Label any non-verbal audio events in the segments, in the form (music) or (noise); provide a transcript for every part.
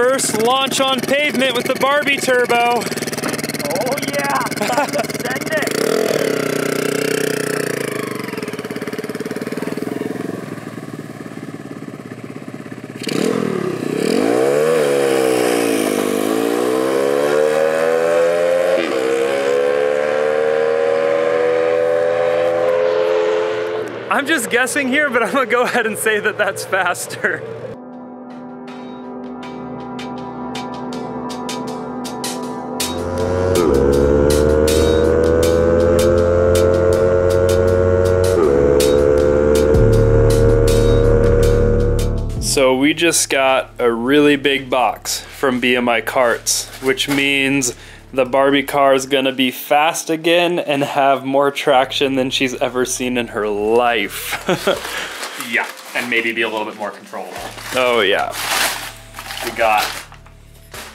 First launch on pavement with the Barbie turbo. Oh yeah, send it. I'm just guessing here, but I'm gonna go ahead and say that that's faster. We just got a really big box from BMI Karts, which means the Barbie car is gonna be fast again and have more traction than she's ever seen in her life. (laughs) Yeah, and maybe be a little bit more controllable. oh yeah. We got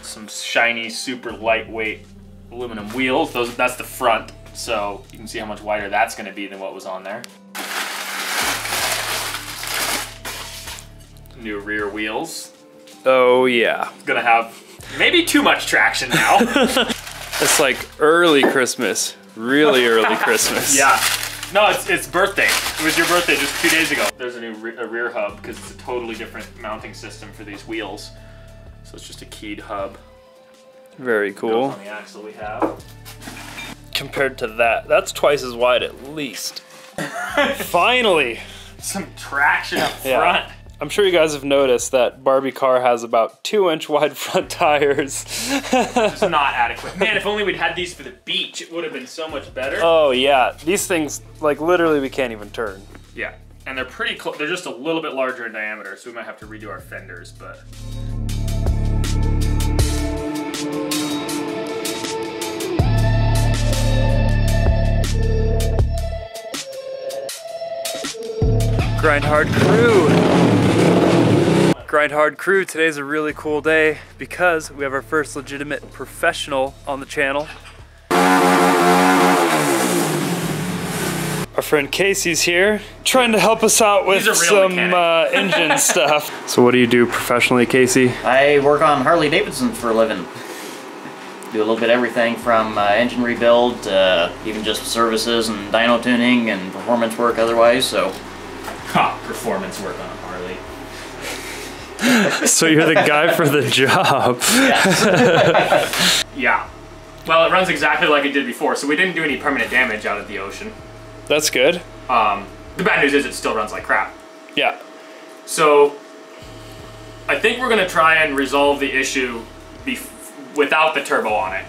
some shiny, super lightweight aluminum wheels. Those that's the front, so you can see how much wider that's going to be than what was on there. New rear wheels. Oh yeah. Gonna have maybe too much traction now. (laughs) It's like early Christmas. Really early Christmas. (laughs) yeah. No, it's it's birthday. It was your birthday just two days ago. There's a new re- a rear hub because it's a totally different mounting system for these wheels. So it's just a keyed hub. Very cool. On the axle we have. Compared to that, that's twice as wide at least. (laughs) Finally. Some traction up Yeah. I'm sure you guys have noticed that Barbie car has about two inch wide (laughs) front tires. It's (laughs) not adequate. Man, if only we'd had these for the beach, it would have been so much better. oh yeah, these things like literally we can't even turn. Yeah, and they're pretty close. They're just a little bit larger in diameter, so we might have to redo our fenders. But Grind Hard Crew. Grind Hard Crew, today's a really cool day because we have our first legitimate professional on the channel. Our friend Casey's here, trying to help us out with He's a real some uh, engine (laughs) stuff. So what do you do professionally, Casey? I work on Harley Davidson for a living. Do a little bit of everything from uh, engine rebuild, uh, even just services and dyno tuning and performance work otherwise. So ha, performance work on a Harley. So you're the guy for the job. (laughs) Yeah. Well, it runs exactly like it did before, so we didn't do any permanent damage out of the ocean. That's good. Um, the bad news is it still runs like crap. Yeah. So I think we're gonna try and resolve the issue bef- without the turbo on it.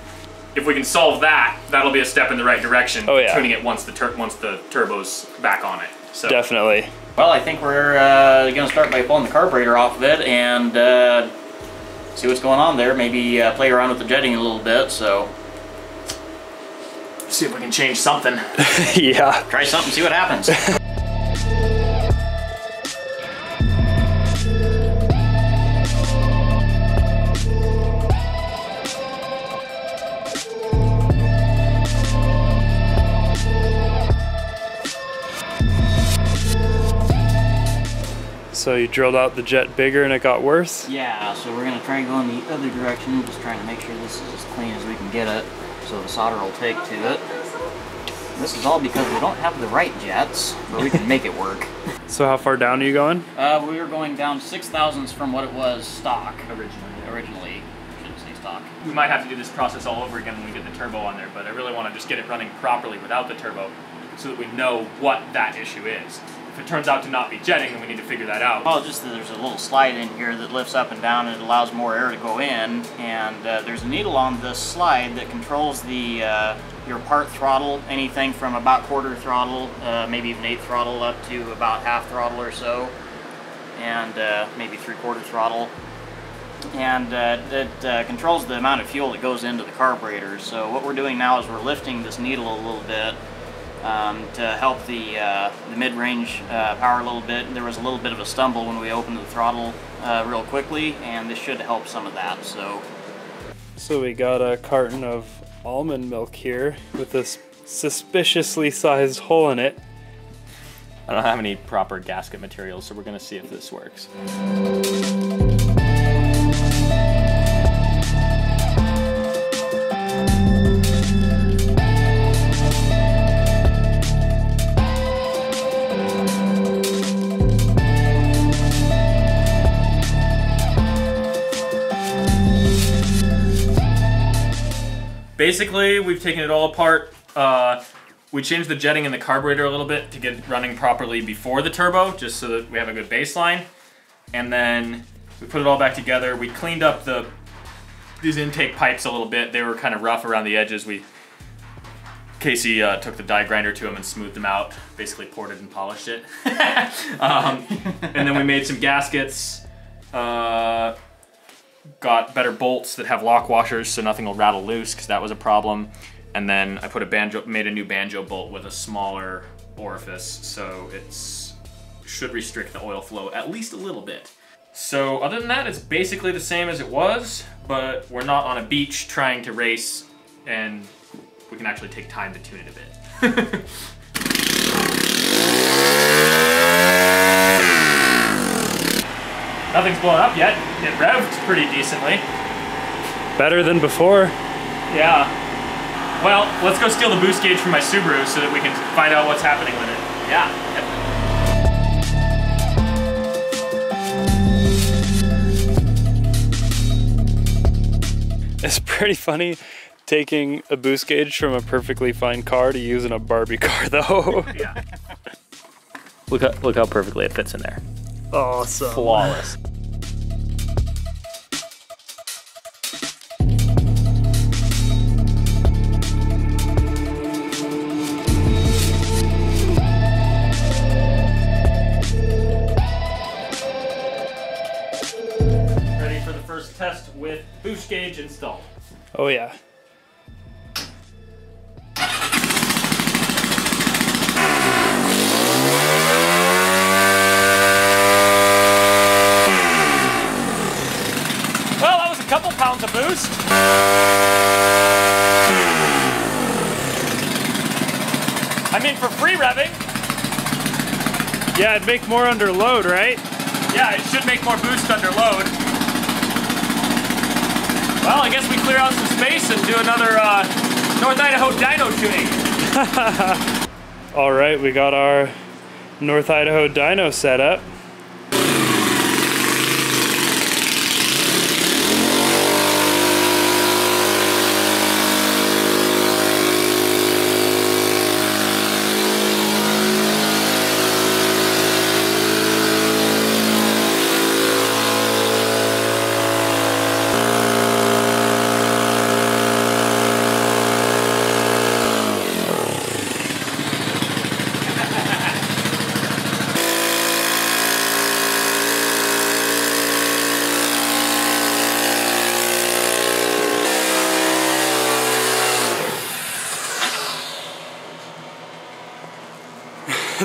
If we can solve that, that'll be a step in the right direction. Oh, yeah. Tuning it once the tur- once the turbo's back on it. So Definitely. Well, I think we're uh, going to start by pulling the carburetor off of it and uh, see what's going on there. Maybe uh, play around with the jetting a little bit. So see if we can change something. (laughs) yeah. try something, see what happens. (laughs) So you drilled out the jet bigger and it got worse? yeah, so we're going to try and go in the other direction, just trying to make sure this is as clean as we can get it so the solder will take to it. This is all because we don't have the right jets, but we can make it work. (laughs) So how far down are you going? Uh, we were going down six thousandths from what it was stock Originally. originally. Shouldn't say stock. We might have to do this process all over again when we get the turbo on there, but I really want to just get it running properly without the turbo so that we know what that issue is. If it turns out to not be jetting, then we need to figure that out. Well, just there's a little slide in here that lifts up and down and it allows more air to go in. And uh, there's a needle on this slide that controls the uh, your part throttle, anything from about quarter throttle, uh, maybe even eighth throttle, up to about half throttle or so, and uh, maybe three quarter throttle. And uh, it uh, controls the amount of fuel that goes into the carburetor. So what we're doing now is we're lifting this needle a little bit um, to help the, uh, the mid-range uh, power a little bit. There was a little bit of a stumble when we opened the throttle uh, real quickly, and this should help some of that. So So we got a carton of almond milk here with this suspiciously sized hole in it. I don't have any proper gasket materials, so we're gonna see if this works. Basically, we've taken it all apart. Uh, we changed the jetting in the carburetor a little bit to get it running properly before the turbo, just so that we have a good baseline. And then we put it all back together. We cleaned up the these intake pipes a little bit. They were kind of rough around the edges. We Casey uh, took the die grinder to them and smoothed them out. Basically ported it and polished it. (laughs) um, and then we made some gaskets. Uh, got better bolts that have lock washers so nothing will rattle loose because that was a problem. And then I put a banjo, made a new banjo bolt with a smaller orifice so it should restrict the oil flow at least a little bit. So other than that, it's basically the same as it was, but we're not on a beach trying to race and we can actually take time to tune it a bit. (laughs) Nothing's blown up yet. It revved pretty decently. Better than before. Yeah. Well, let's go steal the boost gauge from my Subaru so that we can find out what's happening with it. Yeah. It's pretty funny taking a boost gauge from a perfectly fine car to use in a Barbie car, (laughs) though. Yeah. (laughs) look how, look how perfectly it fits in there. Awesome. Flawless. Ready for the first test with boost gauge installed. Oh yeah. Well, that was a couple pounds of boost. I mean, for free revving, Yeah, it'd make more under load, right? yeah, it should make more boost under load. Well, I guess we clear out some space and do another uh, North Idaho dyno tuning. (laughs) All right, we got our North Idaho dyno set up.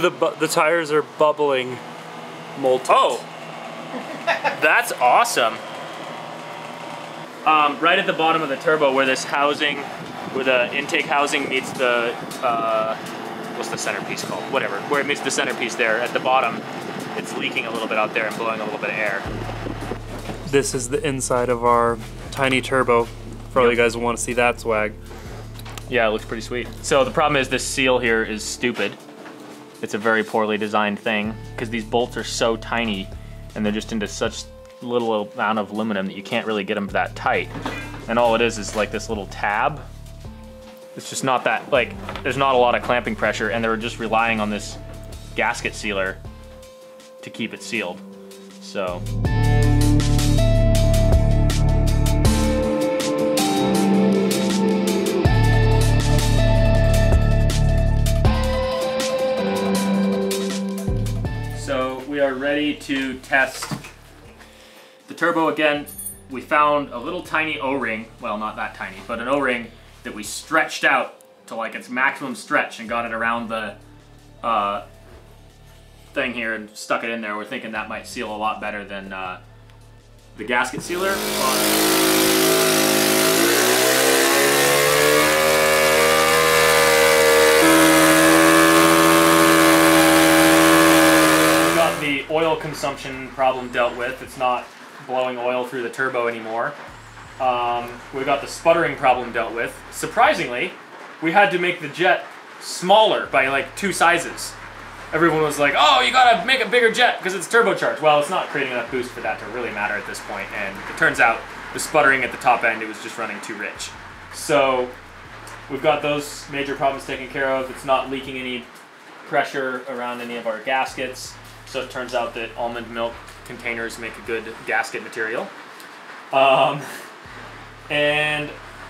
The the tires are bubbling molten. Oh, that's awesome. Um, right at the bottom of the turbo, where this housing, where the intake housing meets the, uh, what's the centerpiece called? Whatever, where it meets the centerpiece there at the bottom, it's leaking a little bit out there and blowing a little bit of air. This is the inside of our tiny turbo. For all you guys who want to see that swag. Yeah, it looks pretty sweet. So the problem is this seal here is stupid. It's a very poorly designed thing because these bolts are so tiny and they're just into such little amount of aluminum that you can't really get them that tight. And all it is is like this little tab. It's just not that, like, there's not a lot of clamping pressure and they're just relying on this gasket sealer to keep it sealed. So. Are ready to test the turbo again. We found a little tiny O-ring, well not that tiny, but an O-ring that we stretched out to like its maximum stretch and got it around the uh, thing here and stuck it in there. We're thinking that might seal a lot better than uh, the gasket sealer. but- We got the oil consumption problem dealt with. It's not blowing oil through the turbo anymore. Um, we got the sputtering problem dealt with. Surprisingly, we had to make the jet smaller by like two sizes. Everyone was like, "Oh, you gotta make a bigger jet because it's turbocharged." Well, it's not creating enough boost for that to really matter at this point, and it turns out the sputtering at the top end it was just running too rich. So we've got those major problems taken care of. It's not leaking any pressure around any of our gaskets. So it turns out that almond milk containers make a good gasket material. Um, and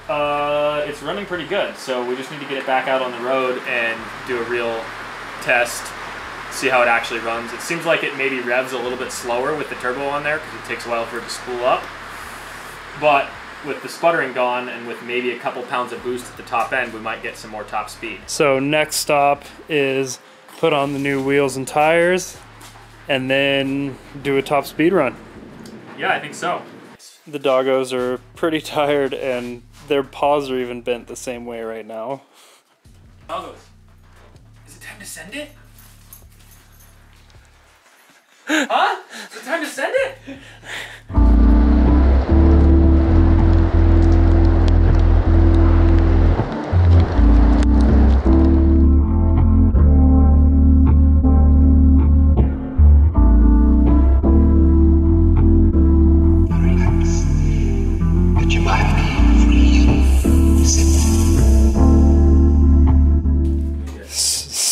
uh, it's running pretty good. So we just need to get it back out on the road and do a real test, see how it actually runs. It seems like it maybe revs a little bit slower with the turbo on there because it takes a while for it to spool up. But with the sputtering gone and with maybe a couple pounds of boost at the top end, we might get some more top speed. So next stop is put on the new wheels and tires, and then do a top speed run. Yeah, I think so. The doggos are pretty (laughs) tired, and their paws are even bent the same way right now. Doggos, is it time to send it? (laughs) huh? Is it time to send it?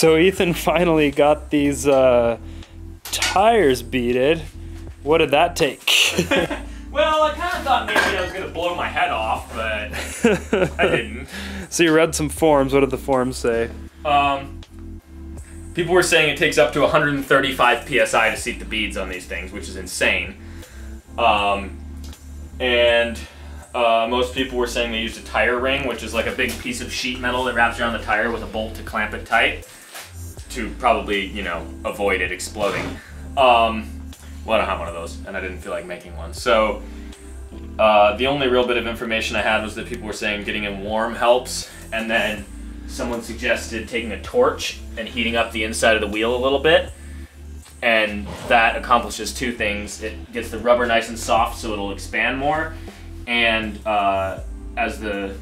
So Ethan finally got these uh, tires beaded. What did that take? (laughs) Well, I kind of thought maybe I was gonna blow my head off, but I (laughs) didn't. so you read some forms. What did the forms say? Um, people were saying it takes up to 135 psi to seat the beads on these things, which is insane. Um, and uh, most people were saying they used a tire ring, which is like a big piece of sheet metal that wraps around the tire with a bolt to clamp it tight to probably, you know, avoid it exploding. Um, well, I don't have one of those, and I didn't feel like making one. So uh, the only real bit of information I had was that people were saying getting them warm helps, and then someone suggested taking a torch and heating up the inside of the wheel a little bit. And that accomplishes two things. It gets the rubber nice and soft so it'll expand more. And uh, as the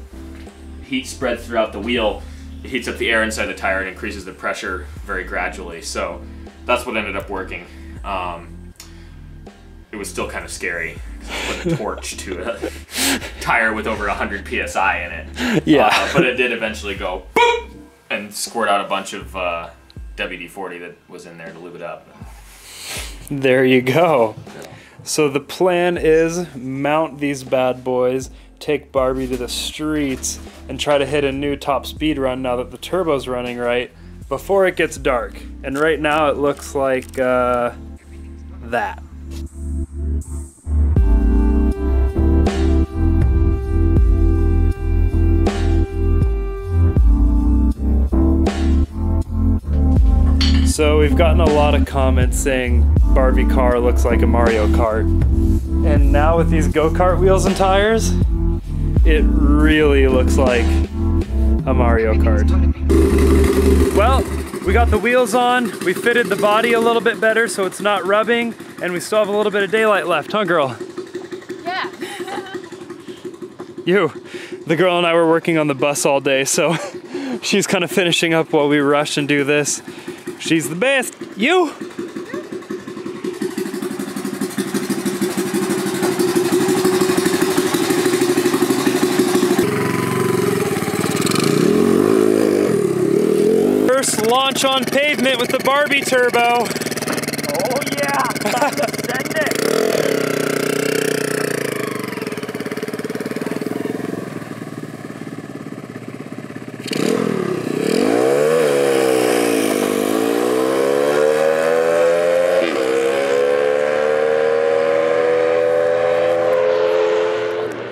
heat spreads throughout the wheel, heats up the air inside the tire and increases the pressure very gradually. So that's what ended up working. Um, it was still kind of scary because I put a torch to a (laughs) tire with over 100 psi in it. Yeah. Uh, but it did eventually go boop and squirt out a bunch of uh, WD 40 that was in there to lube it up. There you go. So the plan is mount these bad boys, take Barbie to the streets, and try to hit a new top speed run now that the turbo's running right before it gets dark. And right now it looks like uh, that. So we've gotten a lot of comments saying Barbie car looks like a Mario Kart. And now with these go-kart wheels and tires, it really looks like a Mario Kart. Well, we got the wheels on, we fitted the body a little bit better so it's not rubbing, and we still have a little bit of daylight left, huh girl? Yeah. (laughs) You. The girl and I were working on the bus all day, so (laughs) she's kind of finishing up while we rush and do this. She's the best. You? On pavement with the Barbie turbo. Oh yeah, send it.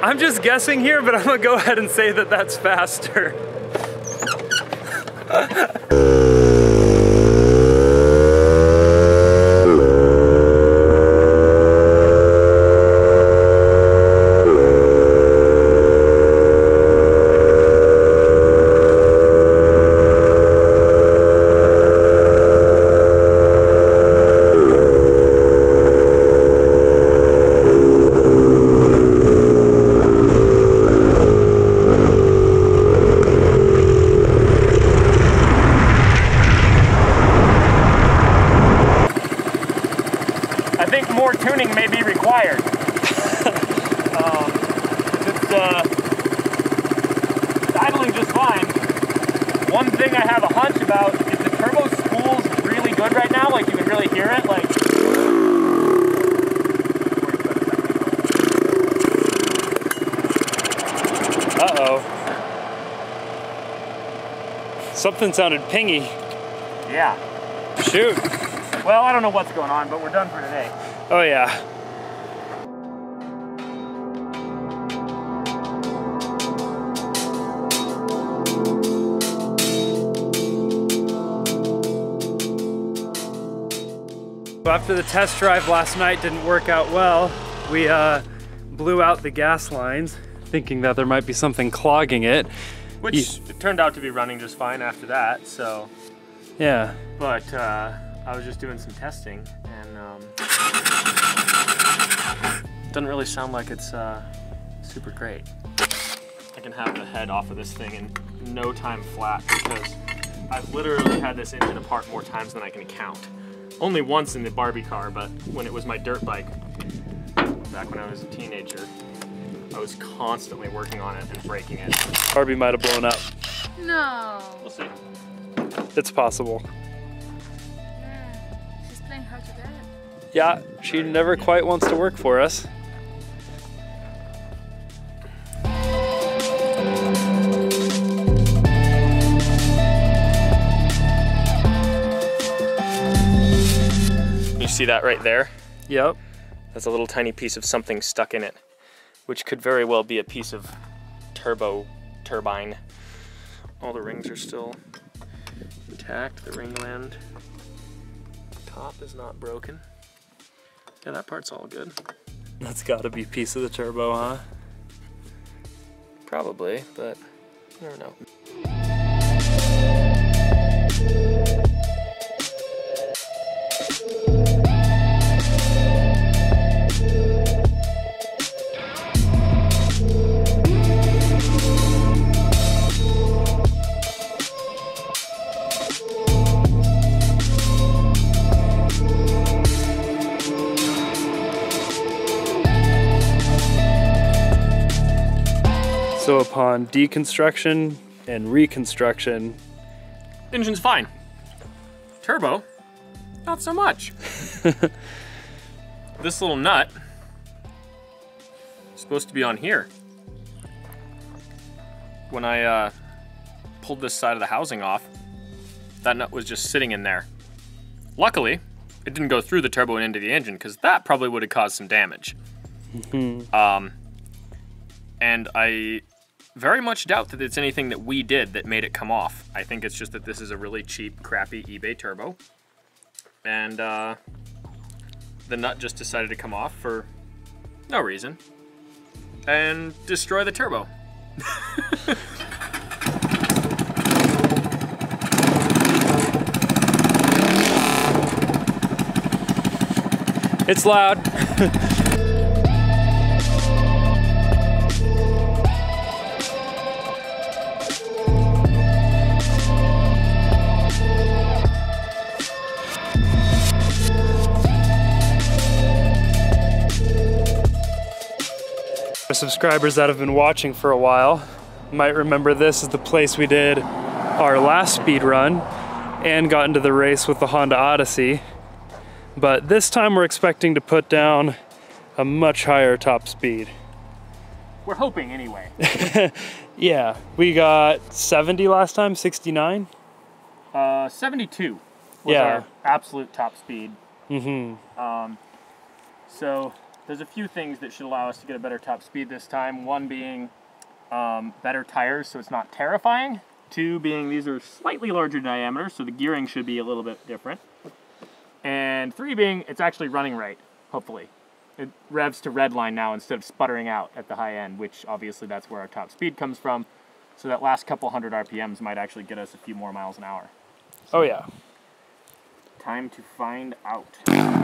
I'm just guessing here, but I'm gonna go ahead and say that that's faster. (laughs) I have a hunch about is the turbo spool's really good right now. Like you can really hear it. Like. Uh oh. Something sounded pingy. Yeah. Shoot. Well, I don't know what's going on, but we're done for today. Oh yeah. After the test drive last night didn't work out well, we uh, blew out the gas lines, thinking that there might be something clogging it. Which it turned out to be running just fine after that. So, Yeah. but uh, I was just doing some testing, and um, doesn't really sound like it's uh, super great. I can have the head off of this thing in no time flat because I've literally had this engine apart more times than I can count. Only once in the Barbie car, but when it was my dirt bike back when I was a teenager, I was constantly working on it and breaking it. Barbie might have blown up. No. We'll see. It's possible. Yeah. She's playing hard to get. Yeah, she never quite wants to work for us. See that right there? Yep. That's a little tiny piece of something stuck in it, which could very well be a piece of turbo turbine. All the rings are still intact. The ring land top is not broken. Yeah, that part's all good. That's gotta be a piece of the turbo, huh? Probably, but you never know. So upon deconstruction and reconstruction, Engine's fine. Turbo, not so much. (laughs) this little nut is supposed to be on here. When I uh, pulled this side of the housing off, that nut was just sitting in there. Luckily, it didn't go through the turbo and into the engine because that probably would have caused some damage. um, and I very much doubt that it's anything that we did that made it come off. I think it's just that this is a really cheap, crappy eBay turbo. And uh, the nut just decided to come off for no reason and destroy the turbo. (laughs) it's loud. (laughs) subscribers that have been watching for a while might remember this is the place we did our last speed run and got into the race with the Honda Odyssey. But this time we're expecting to put down a much higher top speed. We're hoping anyway. (laughs) Yeah, we got 70 last time, 69. Uh, 72 was Yeah. our absolute top speed. Mm-hmm. Um, so there's a few things that should allow us to get a better top speed this time. One being um, better tires, so it's not terrifying. Two being these are slightly larger diameter, so the gearing should be a little bit different. And three being it's actually running right, hopefully. It revs to red line now instead of sputtering out at the high end, which obviously that's where our top speed comes from. So that last couple hundred RPMs might actually get us a few more miles an hour. Oh, yeah. Time to find out.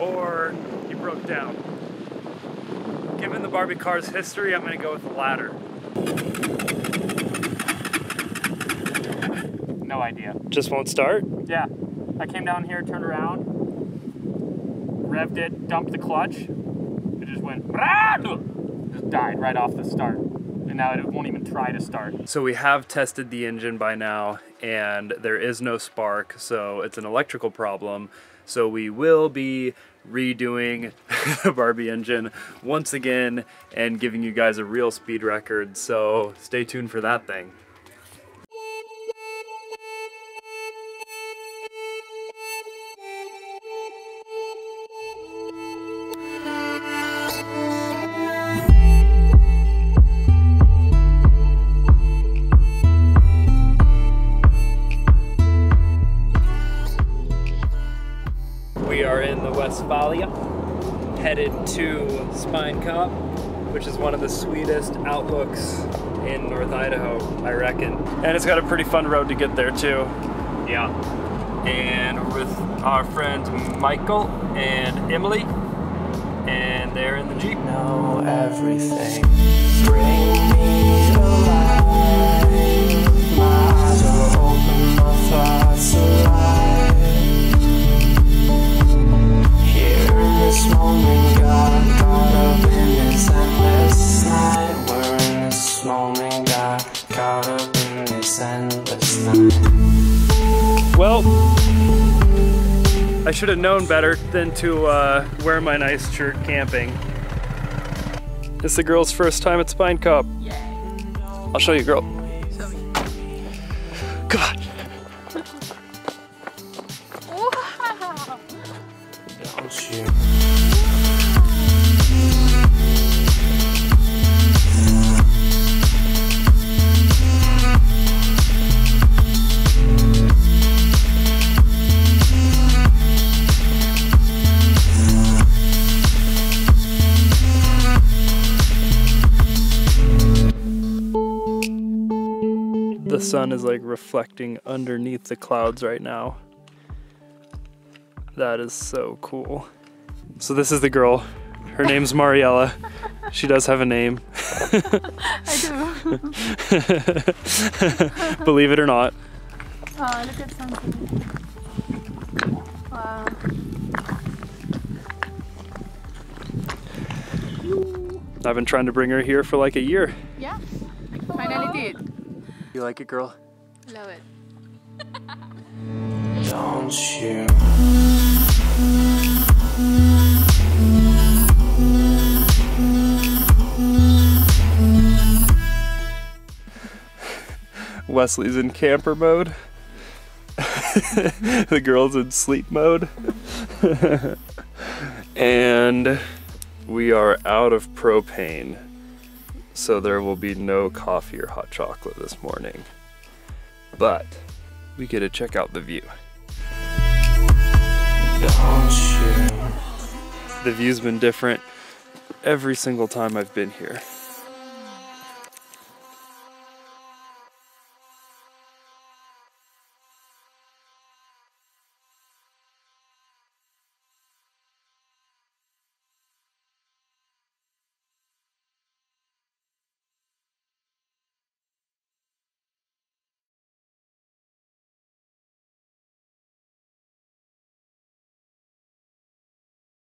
Or he broke down. Given the Barbie car's history, I'm gonna go with the latter. No idea. Just won't start? Yeah. I came down here, turned around, revved it, dumped the clutch. It just went, just died right off the start. And now it won't even try to start. So we have tested the engine by now and there is no spark, so it's an electrical problem. So we will be redoing (laughs) the Barbie engine once again and giving you guys a real speed record. So stay tuned for that thing. In the Westfalia, headed to Spine Cop, which is one of the sweetest outlooks in North Idaho, I reckon. And it's got a pretty fun road to get there too. Yeah. And with our friends Michael and Emily, and they're in the Jeep. know everything. Bring me alive. My eyes are open, my thoughts alive. Well, I should have known better than to uh, wear my nice shirt camping. It's the girl's first time at Spine Cop. I'll show you, girl. Sun is like reflecting underneath the clouds right now. That is so cool. So this is the girl. Her name's Mariella. She does have a name. (laughs) I do. (laughs) Believe it or not. Oh, look at something. Wow. I've been trying to bring her here for like a year. Yeah. Finally did. You like it, girl? Love it. (laughs) Don't you? (laughs) Wesley's in camper mode. (laughs) the girl's in sleep mode. and we are out of propane. So there will be no coffee or hot chocolate this morning. But we get to check out the view. The view's been different every single time I've been here.